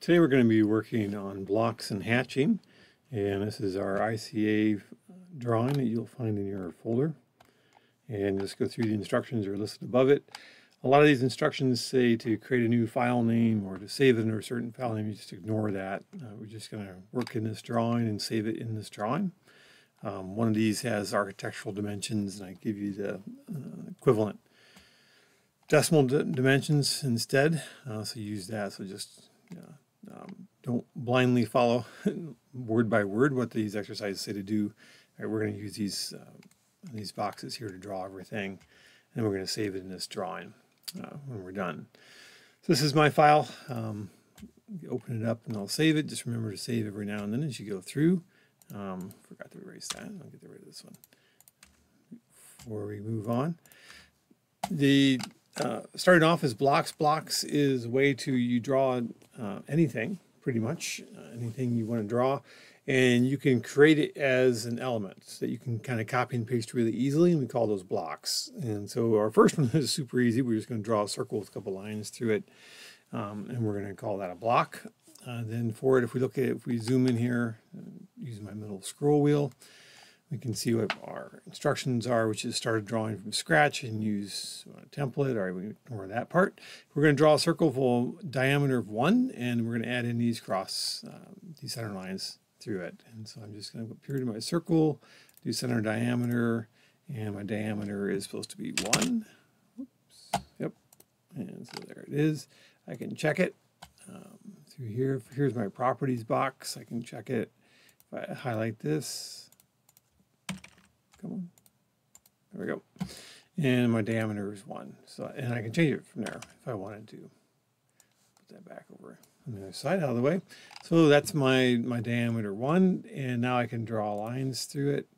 Today we're going to be working on blocks and hatching and this is our ICA drawing that you'll find in your folder and just go through the instructions are listed above it. A lot of these instructions say to create a new file name or to save it under a certain file name. You just ignore that. Uh, we're just going to work in this drawing and save it in this drawing. Um, one of these has architectural dimensions and I give you the uh, equivalent decimal dimensions instead. Uh, so use that. So just um, don't blindly follow word by word what these exercises say to do. Right, we're going to use these uh, these boxes here to draw everything, and we're going to save it in this drawing uh, when we're done. So this is my file. Um, open it up and I'll save it. Just remember to save every now and then as you go through. Um, forgot to erase that. I'll get rid of this one before we move on. The uh, starting off as blocks. Blocks is a way to you draw uh, anything, pretty much uh, anything you want to draw, and you can create it as an element so that you can kind of copy and paste really easily, and we call those blocks. And so our first one is super easy. We're just going to draw a circle with a couple lines through it, um, and we're going to call that a block. Uh, then for it, if we look at it, if we zoom in here, uh, using my middle scroll wheel, we can see what our instructions are, which is start drawing from scratch and use a template. All right, we ignore that part. We're going to draw a circle full diameter of one, and we're going to add in these cross, um, these center lines through it. And so I'm just going to go here to my circle, do center diameter, and my diameter is supposed to be one. Oops. Yep. And so there it is. I can check it um, through here. Here's my properties box. I can check it. If I highlight this, Come on. There we go. And my diameter is one. So, and I can change it from there if I wanted to. Put that back over on the other side out of the way. So that's my, my diameter one. And now I can draw lines through it.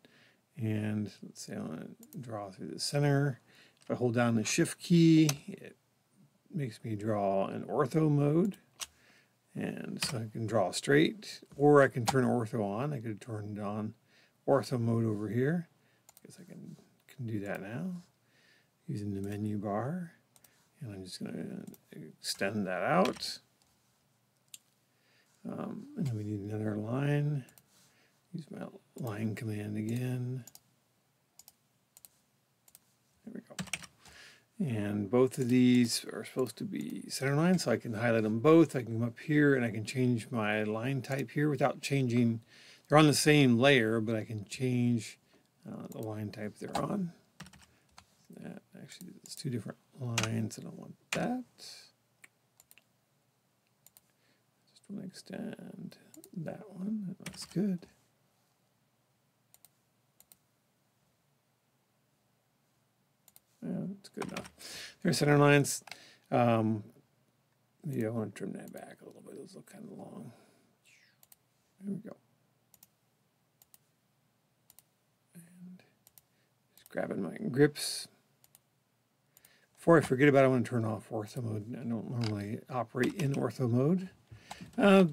And let's say I want to draw through the center. If I hold down the shift key, it makes me draw in ortho mode. And so I can draw straight, or I can turn ortho on. I could turn it on ortho mode over here guess I can, can do that now using the menu bar. And I'm just going to extend that out. Um, and then we need another line. Use my line command again. There we go. And both of these are supposed to be center lines, so I can highlight them both. I can come up here and I can change my line type here without changing. They're on the same layer, but I can change uh, the line type they're on. That actually it's two different lines. I don't want that. Just want to extend that one. That looks good. Yeah, that's good enough. There's center lines. Um, maybe I want to trim that back a little bit. Those look kind of long. There we go. Grabbing my grips. Before I forget about it, I want to turn off ortho mode. I don't normally operate in ortho mode. Uh,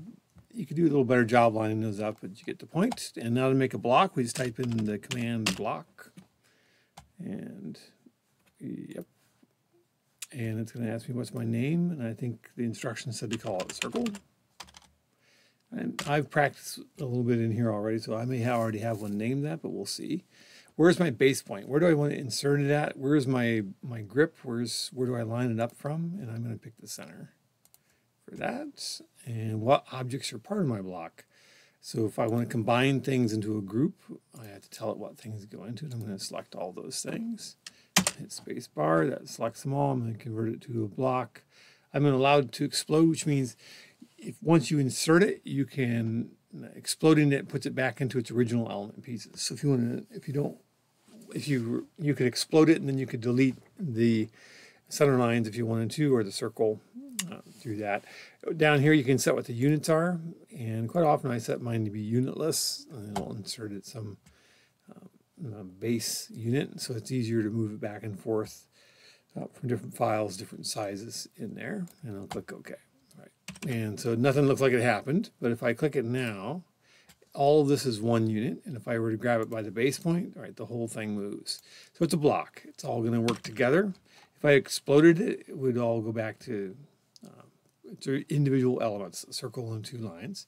you could do a little better job lining those up, but you get the point. And now to make a block, we just type in the command block. And, yep. And it's going to ask me what's my name. And I think the instructions said to call it a circle. And I've practiced a little bit in here already, so I may already have one named that, but we'll see where's my base point? Where do I want to insert it at? Where's my, my grip? Where's, where do I line it up from? And I'm going to pick the center for that. And what objects are part of my block? So if I want to combine things into a group, I have to tell it what things go into it. I'm going to select all those things. Hit space bar, that selects them all. I'm going to convert it to a block. I'm going to to explode, which means if once you insert it, you can uh, exploding it puts it back into its original element pieces. So if you want to, if you don't if you you could explode it and then you could delete the center lines if you wanted to or the circle uh, through that. Down here you can set what the units are and quite often I set mine to be unitless and I'll insert it some uh, base unit so it's easier to move it back and forth uh, from different files, different sizes in there and I'll click OK. Right. And so nothing looks like it happened but if I click it now all of this is one unit, and if I were to grab it by the base point, all right, the whole thing moves. So it's a block. It's all going to work together. If I exploded it, it would all go back to uh, to individual elements, a circle and two lines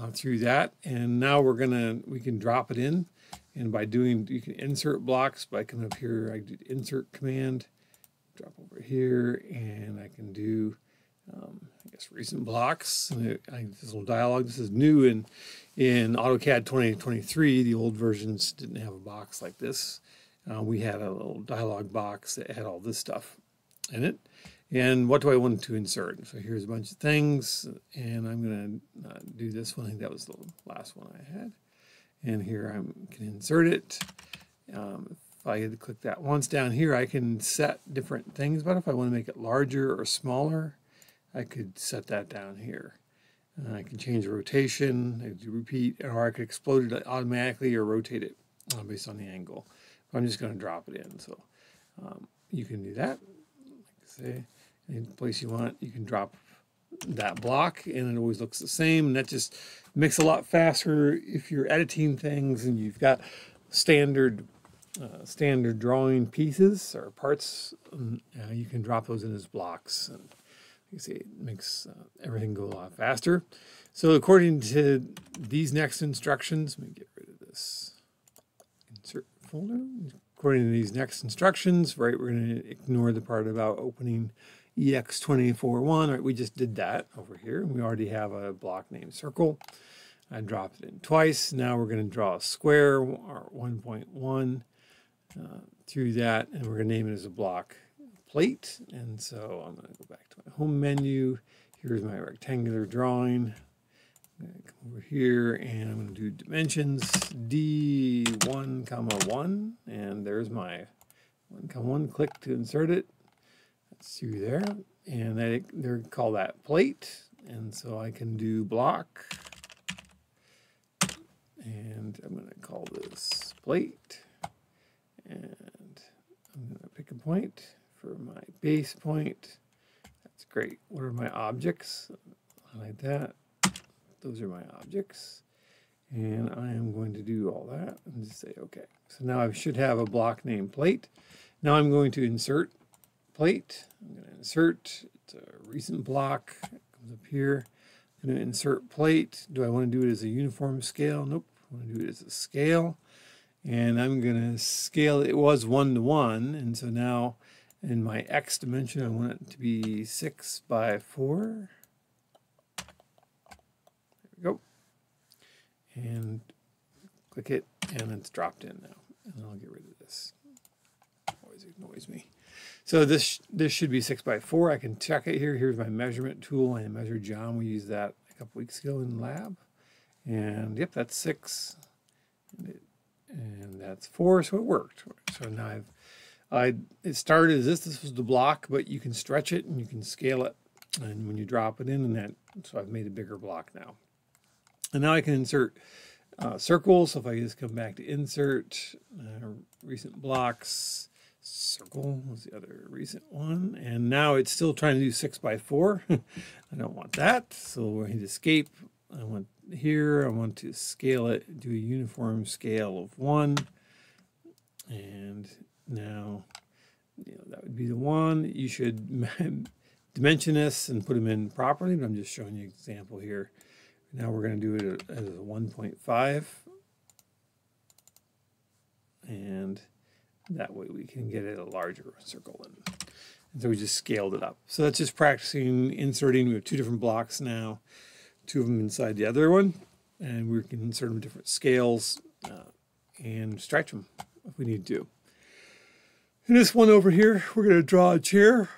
uh, through that. And now we're gonna, we can drop it in. And by doing, you can insert blocks by coming up here, I do insert command, drop over here, and I can do, um, I guess, recent blocks. I, this little dialog, this is new in, in AutoCAD 2023. The old versions didn't have a box like this. Uh, we had a little dialog box that had all this stuff in it. And what do I want to insert? So here's a bunch of things, and I'm going to uh, do this one. I think that was the last one I had. And here I can insert it. Um, if I click that once down here, I can set different things. But if I want to make it larger or smaller, I could set that down here. I can change the rotation, I could repeat, or I could explode it automatically or rotate it uh, based on the angle. I'm just going to drop it in. So um, you can do that. Like say, any place you want, you can drop that block and it always looks the same. And that just makes a lot faster if you're editing things and you've got standard uh, standard drawing pieces or parts. Uh, you can drop those in as blocks. And you see, it makes uh, everything go a lot faster. So according to these next instructions, let me get rid of this insert folder. According to these next instructions, right, we're going to ignore the part about opening EX241. Right, we just did that over here. And we already have a block named circle. I dropped it in twice. Now we're going to draw a square, or 1.1, uh, through that, and we're going to name it as a block plate. And so I'm going to go back to my home menu. Here's my rectangular drawing. Come over here and I'm going to do dimensions. D1 comma 1 and there's my 1 comma 1 click to insert it. That's through there. And they, they're call that plate. And so I can do block. And I'm going to call this plate. And I'm going to pick a point for my base point that's great what are my objects like that those are my objects. And I am going to do all that and just say OK. So now I should have a block name plate. Now I'm going to insert plate. I'm going to insert, it's a recent block, it comes up here. I'm going to insert plate. Do I want to do it as a uniform scale? Nope. I want to do it as a scale. And I'm going to scale, it was one to one. And so now in my X dimension, I want it to be six by four. There we go. And click it, and it's dropped in now. And I'll get rid of this. Always annoys me. So this this should be six by four. I can check it here. Here's my measurement tool. I measured John. We used that a couple weeks ago in lab. And yep, that's six. And, it, and that's four, so it worked. So now I've I it started as this. This was the block, but you can stretch it and you can scale it. And when you drop it in, and that so I've made a bigger block now. And now I can insert uh, circles. So if I just come back to insert, uh, recent blocks, circle was the other recent one. And now it's still trying to do six by four. I don't want that. So we'll hit escape. I want here, I want to scale it, do a uniform scale of one. And now, you know, that would be the one. You should dimension this and put them in properly, but I'm just showing you an example here. Now we're going to do it as a 1.5. And that way we can get it a larger circle. And, and so we just scaled it up. So that's just practicing inserting. We have two different blocks now, two of them inside the other one. And we can insert them different scales uh, and stretch them if we need to. In this one over here, we're going to draw a chair.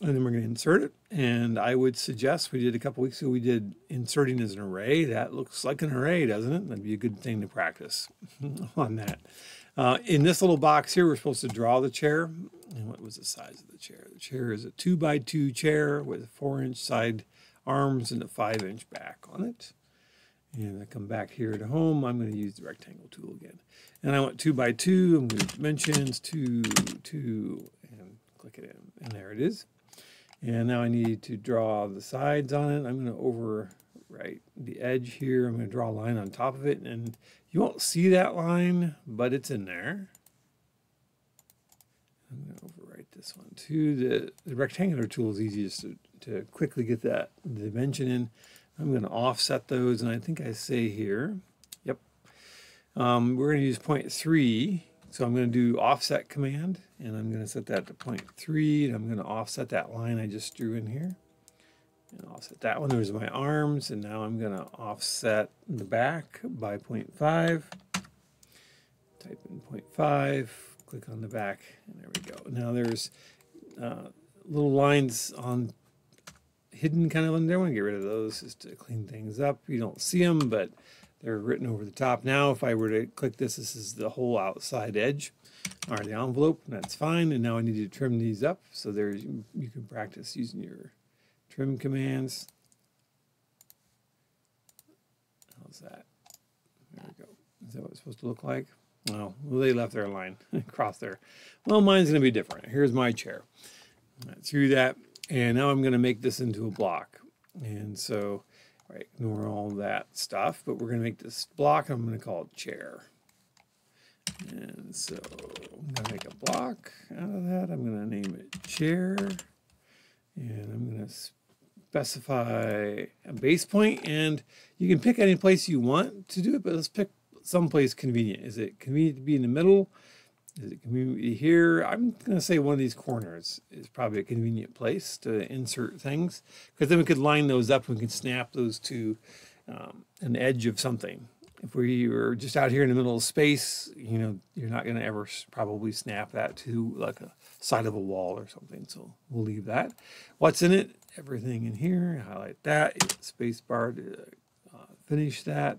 And then we're going to insert it. And I would suggest, we did a couple weeks ago, we did inserting as an array. That looks like an array, doesn't it? That'd be a good thing to practice on that. Uh, in this little box here, we're supposed to draw the chair. And what was the size of the chair? The chair is a two by two chair with four inch side arms and a five inch back on it. And I come back here to home, I'm going to use the rectangle tool again. And I want two by two, I'm going to dimensions, two, two, and click it in. And there it is. And now I need to draw the sides on it. I'm going to overwrite the edge here. I'm going to draw a line on top of it. And you won't see that line, but it's in there. I'm going to overwrite this one too. The, the rectangular tool is easiest to, to quickly get that dimension in. I'm going to offset those, and I think I say here, yep. Um, we're going to use 0.3, so I'm going to do offset command, and I'm going to set that to 0.3, and I'm going to offset that line I just drew in here. And offset that one. There's my arms, and now I'm going to offset the back by 0.5. Type in 0.5, click on the back, and there we go. Now there's uh, little lines on hidden kind of there. I want to get rid of those just to clean things up. You don't see them, but they're written over the top. Now, if I were to click this, this is the whole outside edge or the envelope, that's fine. And now I need to trim these up. So there's you can practice using your trim commands. How's that? There we go. Is that what it's supposed to look like? Well, they left their line across there. Well, mine's going to be different. Here's my chair. Through that, and now I'm going to make this into a block. And so, right, ignore all that stuff, but we're going to make this block. I'm going to call it chair. And so I'm going to make a block out of that. I'm going to name it chair. And I'm going to specify a base point. And you can pick any place you want to do it, but let's pick someplace convenient. Is it convenient to be in the middle? Is it convenient here? I'm going to say one of these corners is probably a convenient place to insert things because then we could line those up and we can snap those to um, an edge of something. If we were just out here in the middle of space, you know, you're not going to ever probably snap that to like a side of a wall or something. So we'll leave that. What's in it? Everything in here. Highlight that. Space bar to uh, finish that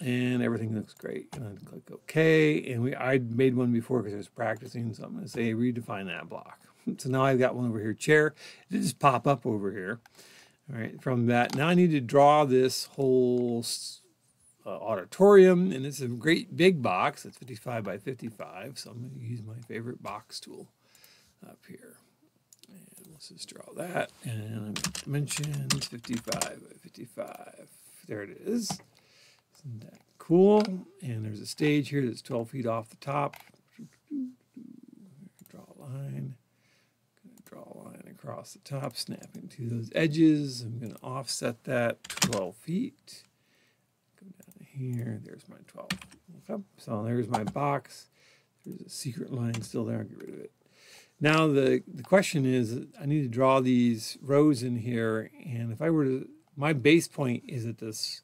and everything looks great. And I click OK. And we I made one before because I was practicing, so I'm going to say redefine that block. So now I've got one over here, chair. It just pop up over here. All right, from that, now I need to draw this whole uh, auditorium, and it's a great big box. It's 55 by 55, so I'm going to use my favorite box tool up here. And let's just draw that, and dimensions 55 by 55. There it is. Isn't that cool? And there's a stage here that's 12 feet off the top. Draw a line. Draw a line across the top, snapping to those edges. I'm going to offset that 12 feet. Go down here. There's my 12. Okay. So there's my box. There's a secret line still there. I'll get rid of it. Now the, the question is, I need to draw these rows in here, and if I were to, my base point is at this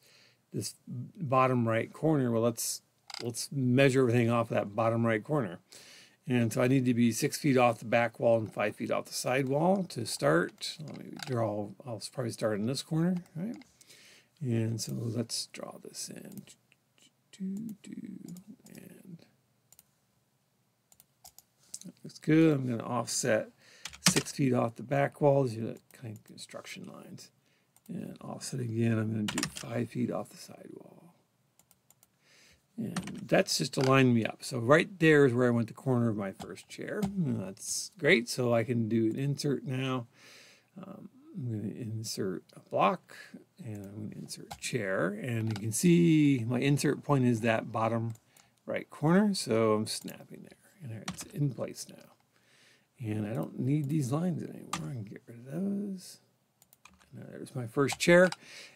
this bottom right corner. Well, let's let's measure everything off that bottom right corner. And so I need to be six feet off the back wall and five feet off the side wall to start. Let me draw, I'll probably start in this corner, right? And so let's draw this in. Do, do, And that looks good. I'm going to offset six feet off the back walls, you know, kind of construction lines. And offset again, I'm going to do five feet off the sidewall. And that's just to line me up. So right there is where I want the corner of my first chair. And that's great. So I can do an insert now. Um, I'm going to insert a block and I'm going to insert chair. And you can see my insert point is that bottom right corner. So I'm snapping there. And it's in place now. And I don't need these lines anymore. I can get rid of those. There's my first chair.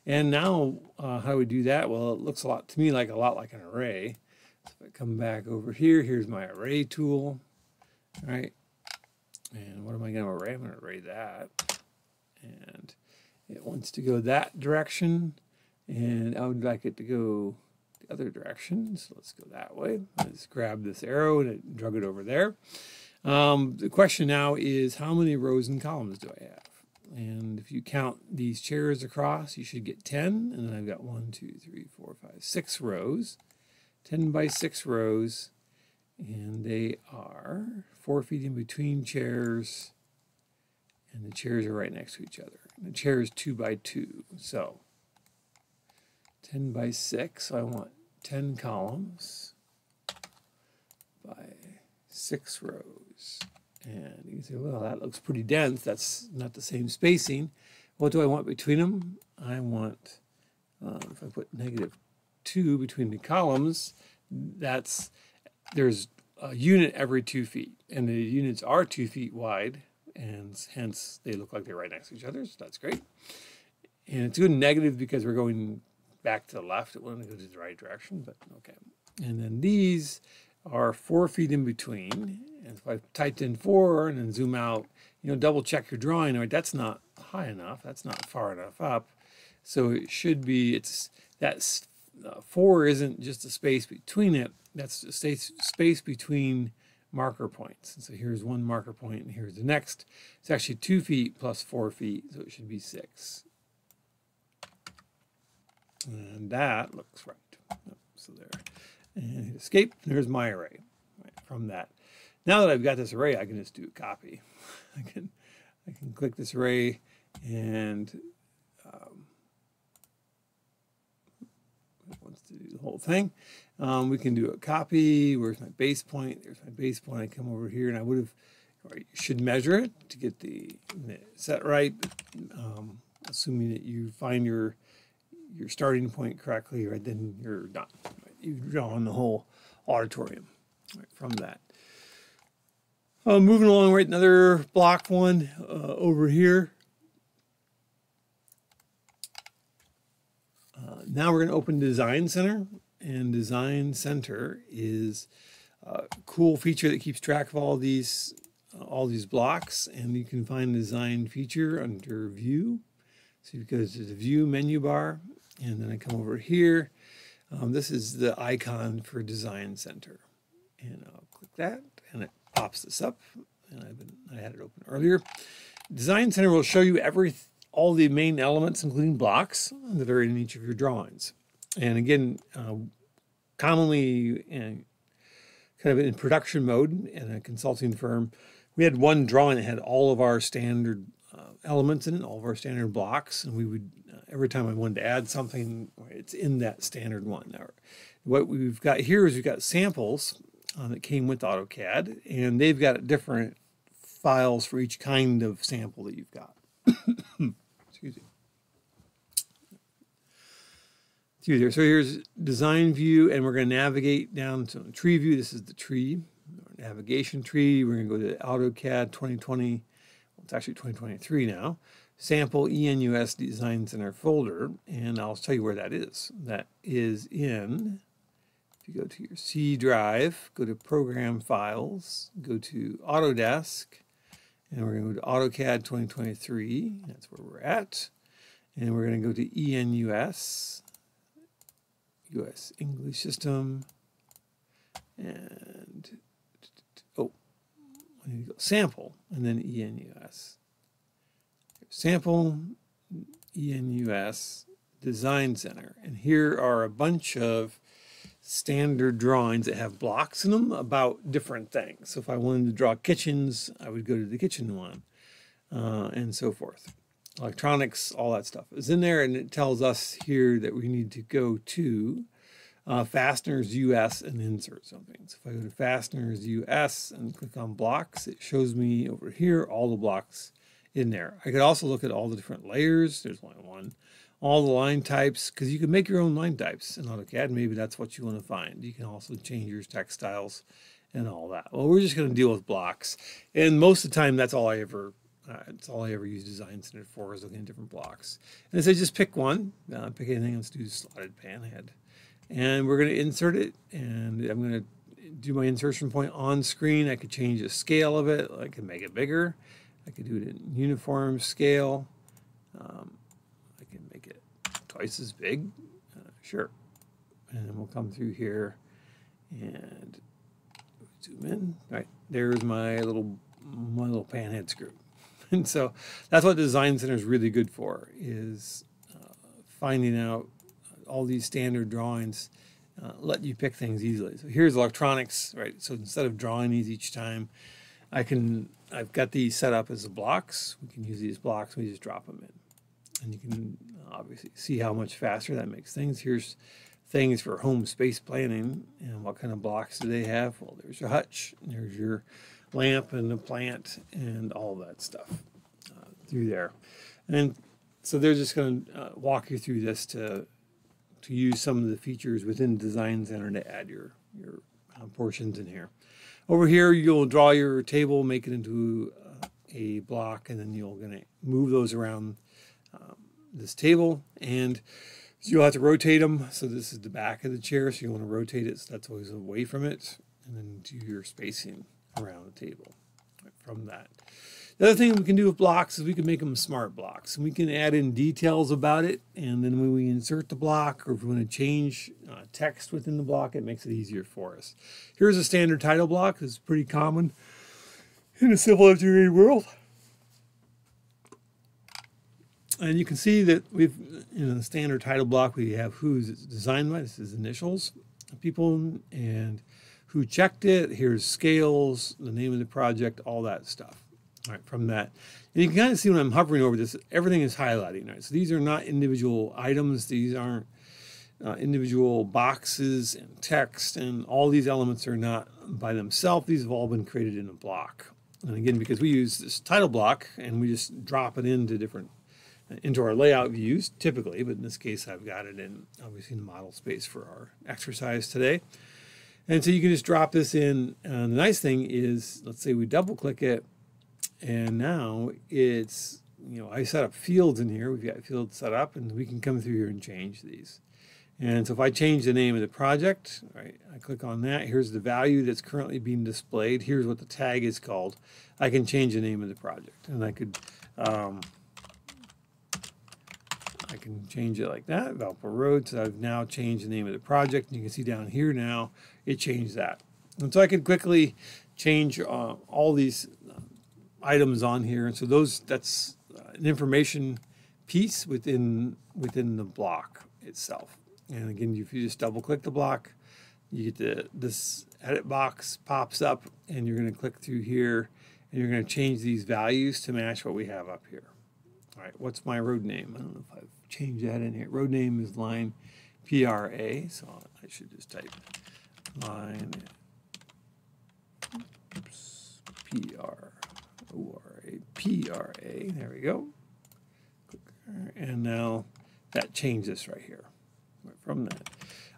And now uh, how do we do that? Well, it looks a lot to me like a lot like an array. So if I come back over here, here's my array tool. All right. And what am I going to array? I'm going to array that. And it wants to go that direction. And I would like it to go the other direction. So let's go that way. Let's grab this arrow and it drug it over there. Um, the question now is how many rows and columns do I have? And if you count these chairs across, you should get 10. And then I've got one, two, three, four, five, six rows. 10 by 6 rows. And they are four feet in between chairs. And the chairs are right next to each other. And the chair is 2 by 2. So 10 by 6. So I want 10 columns by 6 rows. And you say, well, that looks pretty dense. That's not the same spacing. What do I want between them? I want, um, if I put negative 2 between the columns, that's there's a unit every two feet, and the units are two feet wide, and hence they look like they're right next to each other. So that's great. And it's good negative because we're going back to the left. It wouldn't go to the right direction, but okay. And then these are four feet in between. And if I typed in four and then zoom out, you know, double check your drawing. Right, that's not high enough. That's not far enough up. So it should be, it's that's uh, four isn't just a space between it. That's space, space between marker points. And so here's one marker point and here's the next. It's actually two feet plus four feet, so it should be six. And that looks right. So there. And escape, there's my array right, from that. Now that I've got this array, I can just do a copy. I can, I can click this array and um, wants to do the whole thing. Um, we can do a copy. Where's my base point? There's my base point. I come over here and I would have, or you should measure it to get the set right. Um, assuming that you find your your starting point correctly, right, then you're done. You've drawn the whole auditorium right, from that. Uh, moving along, right, another block one uh, over here. Uh, now we're going to open Design Center, and Design Center is a cool feature that keeps track of all these all these blocks, and you can find the Design feature under View. So you go to the View menu bar, and then I come over here. Um, this is the icon for Design Center. And I'll click that and it pops this up. And I've been, I had it open earlier. Design Center will show you every all the main elements, including blocks, that are in each of your drawings. And again, uh, commonly in, kind of in production mode in a consulting firm, we had one drawing that had all of our standard uh, elements in it, all of our standard blocks, and we would every time I wanted to add something, it's in that standard one. Now, what we've got here is we've got samples uh, that came with AutoCAD, and they've got different files for each kind of sample that you've got. Excuse me. There. So here's design view, and we're going to navigate down to tree view. This is the tree, navigation tree. We're going to go to AutoCAD 2020. It's actually 2023 now sample ENUS Design Center folder, and I'll tell you where that is. That is in, if you go to your C drive, go to Program Files, go to Autodesk, and we're going to go to AutoCAD 2023. That's where we're at. And we're going to go to ENUS, US English System, and, Need to go sample, and then ENUS sample ENUS Design Center. And here are a bunch of standard drawings that have blocks in them about different things. So if I wanted to draw kitchens, I would go to the kitchen one uh, and so forth. Electronics, all that stuff is in there, and it tells us here that we need to go to uh, Fasteners US and insert something. So if I go to Fasteners US and click on blocks, it shows me over here all the blocks in there. I could also look at all the different layers. There's only one. All the line types, because you can make your own line types in AutoCAD. Maybe that's what you want to find. You can also change your text styles and all that. Well, we're just going to deal with blocks. And most of the time, that's all I ever uh, it's all I ever use Design Center for is looking at different blocks. And I say just pick one, uh, pick anything. Let's do slotted pan head. And we're going to insert it. And I'm going to do my insertion point on screen. I could change the scale of it. I can make it bigger. I could do it in uniform scale. Um, I can make it twice as big. Uh, sure. And we'll come through here and zoom in. All right, there's my little my little panhead screw. and so that's what Design Center is really good for, is uh, finding out all these standard drawings, uh, let you pick things easily. So here's electronics, right? So instead of drawing these each time, I can I've got these set up as blocks. We can use these blocks. We just drop them in. And you can obviously see how much faster that makes things. Here's things for home space planning and what kind of blocks do they have. Well, there's your hutch. There's your lamp and the plant and all that stuff uh, through there. And so they're just going to uh, walk you through this to to use some of the features within Design Center to add your, your uh, portions in here. Over here, you'll draw your table, make it into uh, a block, and then you're going to move those around um, this table. And so you'll have to rotate them. So this is the back of the chair, so you want to rotate it so that's always away from it. And then do your spacing around the table from that. The other thing we can do with blocks is we can make them smart blocks. We can add in details about it. And then when we insert the block or if we want to change uh, text within the block, it makes it easier for us. Here's a standard title block. It's pretty common in a civil engineering world. And you can see that we've, in the standard title block, we have who's designed by, this is initials, people, and who checked it. Here's scales, the name of the project, all that stuff. All right, from that. And you can kind of see when I'm hovering over this, everything is highlighting, right? So these are not individual items. These aren't uh, individual boxes and text, and all these elements are not by themselves. These have all been created in a block. And again, because we use this title block and we just drop it into different, uh, into our layout views typically, but in this case, I've got it in obviously in the model space for our exercise today. And so you can just drop this in. And the nice thing is, let's say we double click it, and now it's, you know, I set up fields in here. We've got fields set up and we can come through here and change these. And so if I change the name of the project, right, I click on that. Here's the value that's currently being displayed. Here's what the tag is called. I can change the name of the project. And I could, um, I can change it like that, Valpo Road. So I've now changed the name of the project. And you can see down here now, it changed that. And so I can quickly change uh, all these items on here. And so those that's uh, an information piece within within the block itself. And again, if you just double click the block, you get the this edit box pops up and you're going to click through here and you're going to change these values to match what we have up here. All right, what's my road name? I don't know if I've changed that in here. Road name is line PRA, so I should just type line oops, PR. O-R-A-P-R-A. There we go. And now that changes right here from that.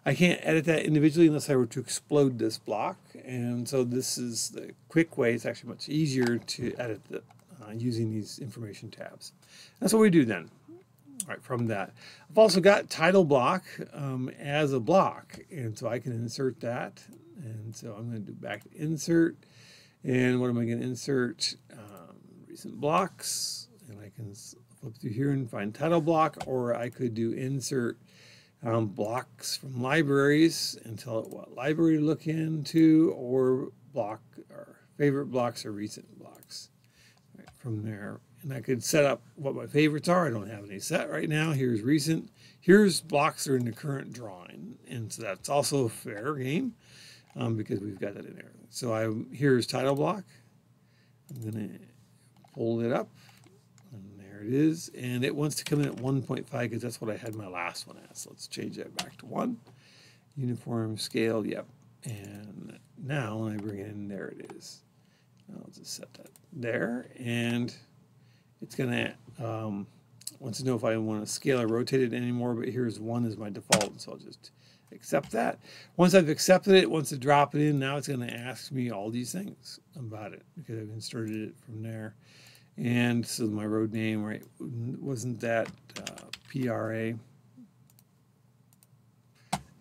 I can't edit that individually unless I were to explode this block. And so this is the quick way. It's actually much easier to edit the, uh, using these information tabs. That's what we do then. All right, from that. I've also got title block um, as a block. And so I can insert that. And so I'm going to do back to insert. And what am I going to insert? Um, recent blocks. And I can flip through here and find title block, or I could do insert um, blocks from libraries and tell it what library to look into, or block or favorite blocks or recent blocks right, from there. And I could set up what my favorites are. I don't have any set right now. Here's recent. Here's blocks that are in the current drawing. And so that's also a fair game um, because we've got that in there. So I here's title block. I'm going to pull it up. And there it is. And it wants to come in at 1.5 because that's what I had my last one at. So let's change that back to 1. Uniform scale, yep. And now when I bring it in, there it is. I'll just set that there. And it's going to um, wants to know if I want to scale or rotate it anymore, but here's 1 is my default. So I'll just accept that. Once I've accepted it, once I drop it in, now it's going to ask me all these things about it because I've inserted it from there. And so my road name, right, wasn't that uh, PRA?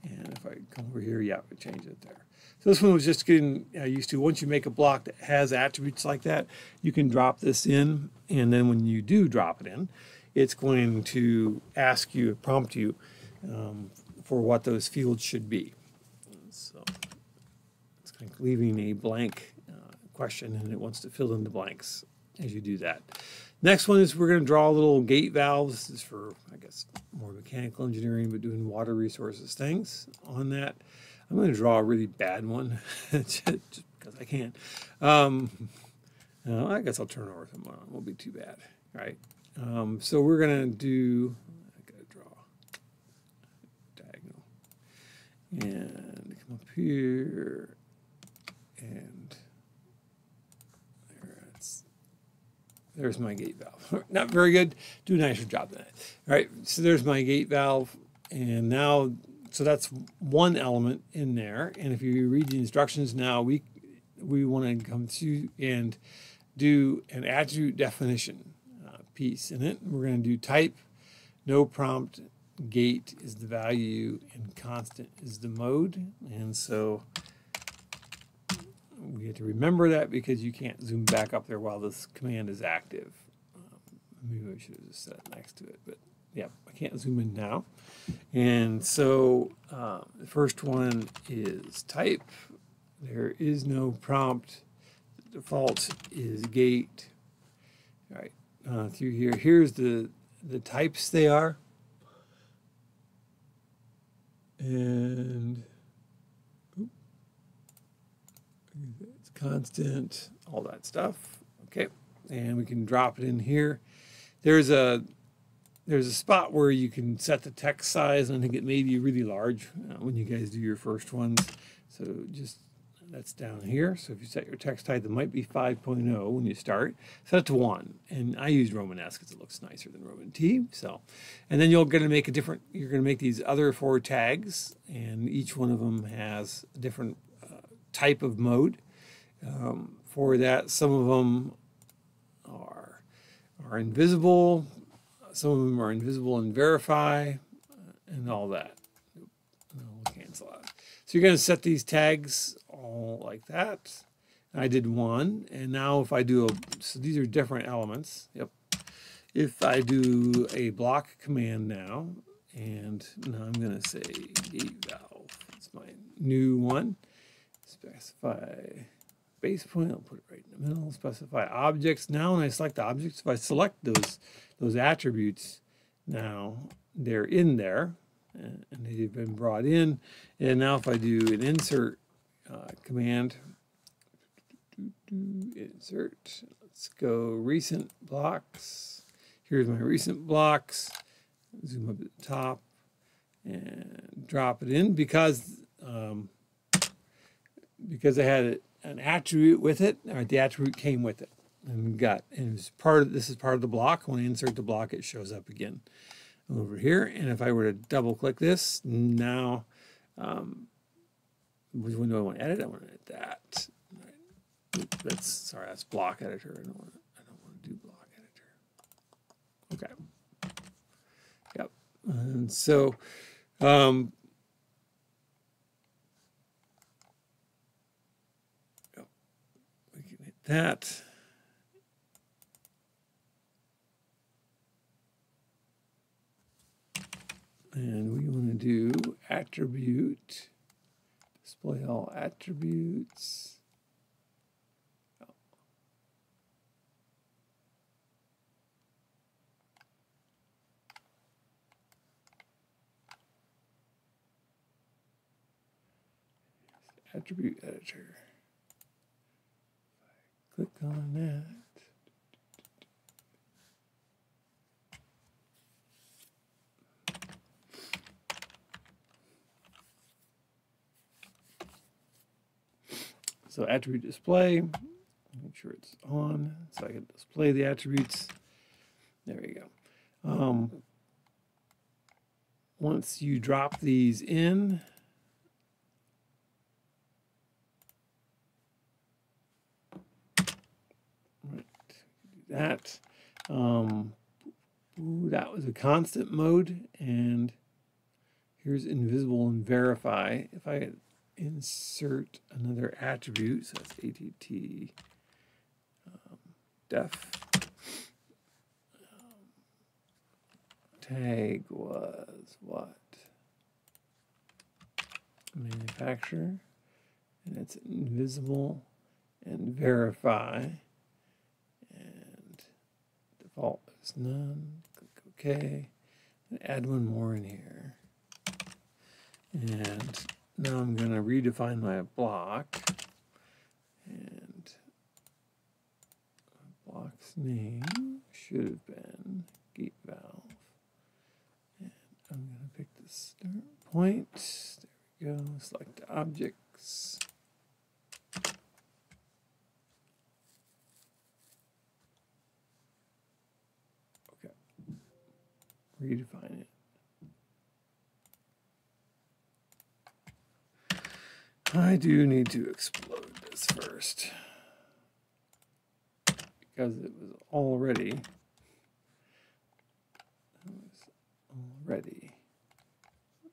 And if I come over here, yeah, I change it there. So this one was just getting uh, used to. Once you make a block that has attributes like that, you can drop this in. And then when you do drop it in, it's going to ask you, prompt you um, for what those fields should be. So it's kind of leaving a blank uh, question and it wants to fill in the blanks as you do that. Next one is we're going to draw little gate valves. This is for, I guess, more mechanical engineering, but doing water resources things on that. I'm going to draw a really bad one because I can. Um, I guess I'll turn over someone. It won't be too bad, right? Um, so we're going to do and come up here and there it's, there's my gate valve. Not very good. Do a nicer job than that. All right, so there's my gate valve, and now so that's one element in there. And if you read the instructions now, we we want to come to and do an attribute definition uh, piece in it. We're going to do type, no prompt, gate is the value, and constant is the mode. And so we have to remember that because you can't zoom back up there while this command is active. Um, maybe I should have just set next to it, but yeah, I can't zoom in now. And so uh, the first one is type. There is no prompt. The default is gate. All right, uh, through here. Here's the the types they are. And it's constant, all that stuff. Okay, and we can drop it in here. There's a there's a spot where you can set the text size. and I think it may be really large uh, when you guys do your first ones. So just that's down here. So if you set your text height, it might be 5.0 when you start. Set it to 1. And I use Roman S because it looks nicer than Roman T. So, and then you're going to make a different, you're going to make these other four tags, and each one of them has a different uh, type of mode. Um, for that, some of them are, are invisible, some of them are invisible and verify, uh, and all that. we'll cancel out. So you're going to set these tags like that. I did one, and now if I do a, so these are different elements. Yep. If I do a block command now, and now I'm going to say gate valve. It's my new one. Specify base point. I'll put it right in the middle. Specify objects. Now when I select the objects, if I select those those attributes, now they're in there, and they've been brought in. And now if I do an insert uh, command insert. Let's go recent blocks. Here's my recent blocks. Zoom up at the top and drop it in because um, because I had an attribute with it, or the attribute came with it, and got and it part of this is part of the block. When I insert the block, it shows up again over here. And if I were to double click this, now um, which do I want to edit? I want to edit that. That's sorry, that's block editor. I don't want to, I don't want to do block editor. Okay. Yep. And so um, we can hit that. And we want to do attribute display all attributes. Attribute editor. Click on that. So attribute display, make sure it's on so I can display the attributes. There we go. Um, once you drop these in, right, that. Um, ooh, that was a constant mode, and here's invisible and verify. If I insert another attribute, so that's att um, def. Um, tag was what? Manufacturer, and it's invisible and verify, and default is none. Click OK. And add one more in here. And now I'm going to redefine my block. And block's name should have been gate valve. And I'm going to pick the start point. There we go. Select objects. Okay. Redefine it. I do need to explode this first because it was already it was already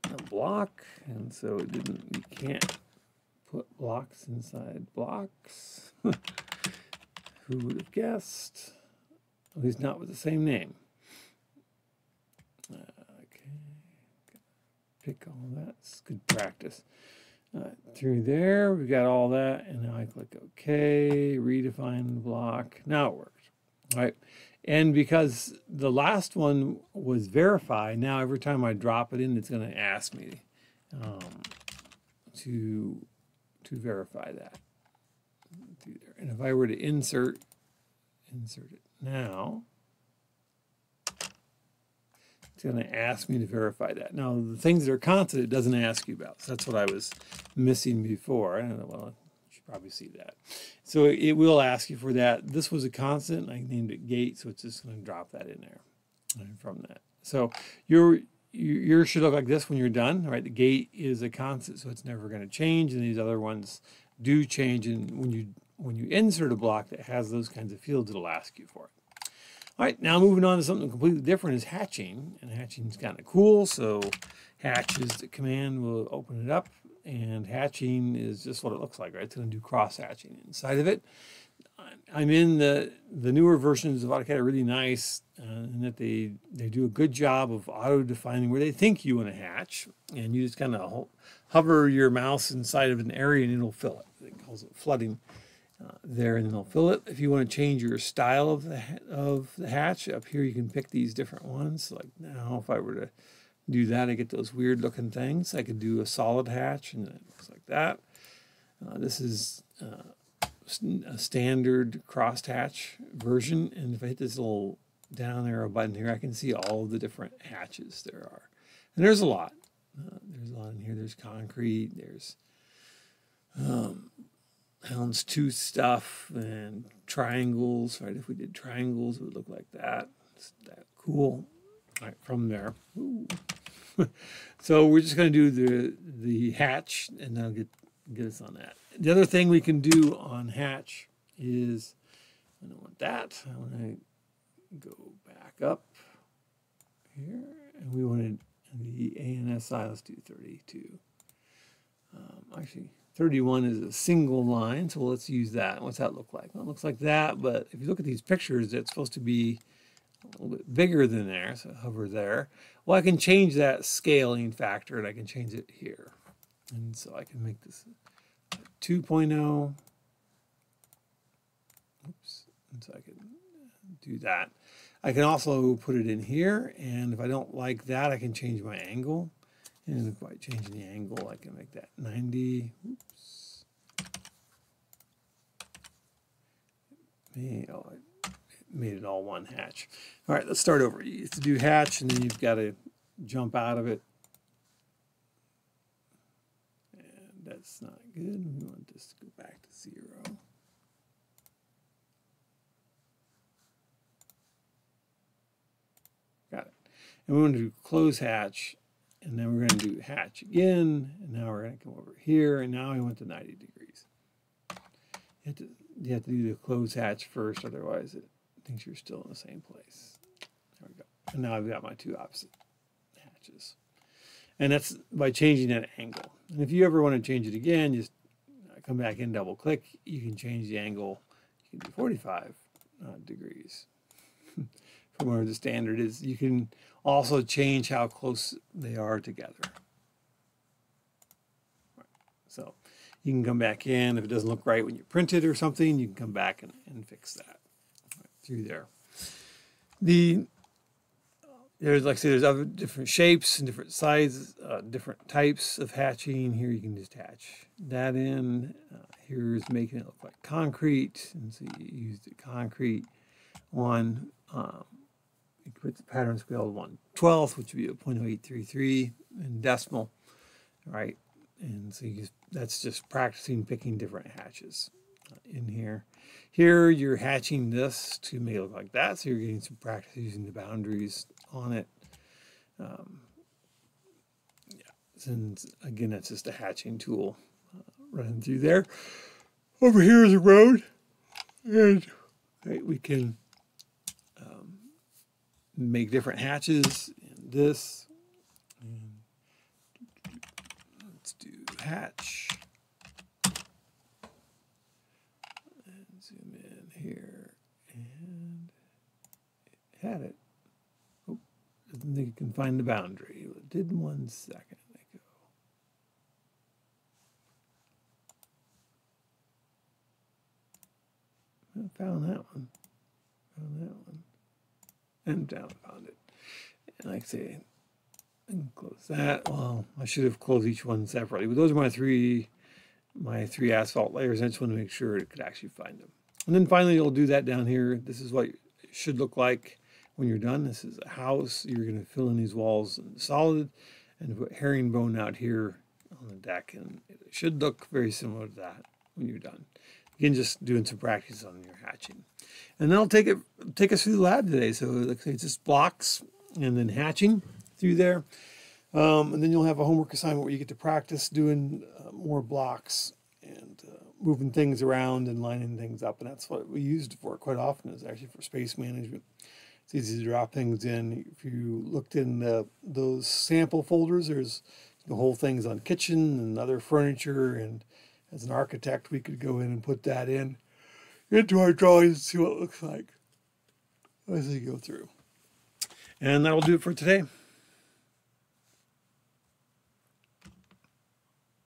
a block, and so it didn't. You can't put blocks inside blocks. Who would have guessed? At least not with the same name. Uh, okay, pick all that. It's good practice. Uh, through there, We've got all that, and now I click OK, redefine block. Now it works, right? And because the last one was verify, now every time I drop it in, it's going to ask me um, to to verify that. And if I were to insert insert it now, going to ask me to verify that. Now, the things that are constant, it doesn't ask you about. So that's what I was missing before. I don't know, well, you should probably see that. So it will ask you for that. This was a constant. I named it gate, so it's just going to drop that in there uh, from that. So your yours should look like this when you're done, right? The gate is a constant, so it's never going to change, and these other ones do change. And when you when you insert a block that has those kinds of fields, it'll ask you for it. All right, now moving on to something completely different is hatching. And hatching is kind of cool. So hatch is the command. We'll open it up. And hatching is just what it looks like, right? It's going to do cross hatching inside of it. I'm in the the newer versions of AutoCAD are really nice uh, in that they they do a good job of auto defining where they think you want to hatch, and you just kind of ho hover your mouse inside of an area and it'll fill it. It calls it flooding uh, there and then they'll fill it. If you want to change your style of the, of the hatch, up here you can pick these different ones. Like now, if I were to do that, I get those weird looking things. I could do a solid hatch and it looks like that. Uh, this is uh, a standard crossed hatch version. And if I hit this little down arrow button here, I can see all the different hatches there are. And there's a lot. Uh, there's a lot in here. There's concrete. There's um, houndstooth stuff and triangles, right? If we did triangles, it would look like that. It's that cool. All right, from there. so we're just going to do the the hatch, and that'll get get us on that. The other thing we can do on hatch is I don't want that. I want to go back up here, and we wanted the ANSI. Let's do 32. Um, actually, 31 is a single line, so let's use that. What's that look like? Well, it looks like that, but if you look at these pictures, it's supposed to be a little bit bigger than there, so hover there. Well, I can change that scaling factor, and I can change it here. And so I can make this 2.0. Oops, and so I can do that. I can also put it in here, and if I don't like that, I can change my angle. And by changing the angle, I can make that 90. Oops. oh, it made it all one hatch. All right, let's start over. You have to do hatch, and then you've got to jump out of it. And that's not good. We want this to go back to zero. Got it. And we want to do close hatch and then we're going to do hatch again, and now we're going to come over here, and now we went to 90 degrees. You have to, you have to do the close hatch first, otherwise it thinks you're still in the same place. There we go. And now I've got my two opposite hatches. And that's by changing that angle. And if you ever want to change it again, just come back in, double click. You can change the angle. You can do 45 uh, degrees from where the standard is. You can also change how close they are together. So you can come back in. If it doesn't look right when you print it or something, you can come back and, and fix that through there. The there's like I say, there's other different shapes and different sizes, uh, different types of hatching. Here you can just hatch that in. Uh, here's making it look like concrete, and so you use the concrete one. Um, put the pattern scale of 1 12th, which would be a 0.0833 in decimal, right? And so just, that's just practicing picking different hatches in here. Here you're hatching this to make it look like that, so you're getting some practice using the boundaries on it. Um, yeah, and again, that's just a hatching tool uh, running through there. over here is a road, and right, we can make different hatches in this. And let's do hatch. And zoom in here and it had it. Oh, doesn't think you can find the boundary. It did in one second. I found that one. Found that one. And down found it. And like I say, can close that. Well, I should have closed each one separately. But those are my three my three asphalt layers. I just want to make sure it could actually find them. And then finally, you'll do that down here. This is what it should look like when you're done. This is a house. You're going to fill in these walls solid and put herringbone out here on the deck. And it should look very similar to that when you're done. Again, just doing some practice on your hatching. And then I'll take it take us through the lab today. So like it's just blocks and then hatching through there. Um, and then you'll have a homework assignment where you get to practice doing uh, more blocks and uh, moving things around and lining things up. And that's what we used for quite often is actually for space management. It's easy to drop things in. If you looked in the, those sample folders, there's the whole things on kitchen and other furniture. And as an architect, we could go in and put that in into our drawings and see what it looks like as we go through. And that'll do it for today.